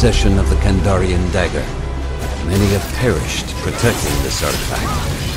possession of the Kandarian dagger. Many have perished protecting this artifact.